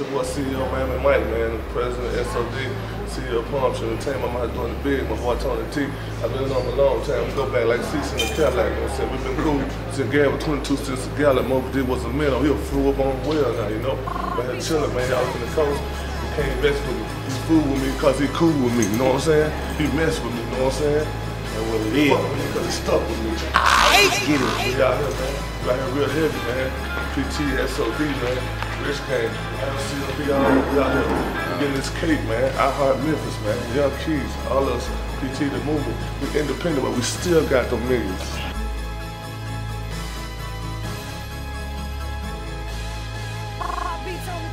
your boy CEO Miami Mike, man, the president of SOD, CEO Palm Tree Entertainment. My doing the big, my boy Tony T. I've been on a long time. We go back like six in the Cadillac. You know what I'm We've been cool since Gary 22 cents a gallon. Moby Dick was a man. He flew up on the well now, you know. But had chilling, man. Y'all from the coast. He can't mess with me. He fool with me because he cool with me. You know what I'm saying? He mess with me. You know what I'm saying? That's what it is. Because it's stuck with me. I get it. We out here, man. We out here real heavy, man. PTSOD, man. Rich Gang. CLP, all of we out here. We getting this cake, man. I Heart Memphis, man. Young Keys, all us. PT, the movement. We independent, but we still got the millions. beats on